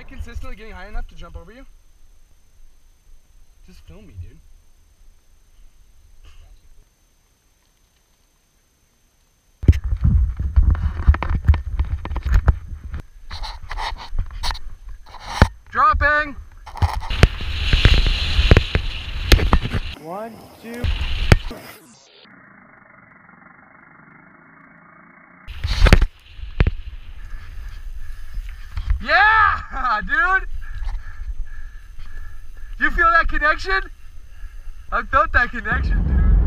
I consistently getting high enough to jump over you? Just film me, dude. Dropping! One, two. Yeah, dude! You feel that connection? I felt that connection, dude.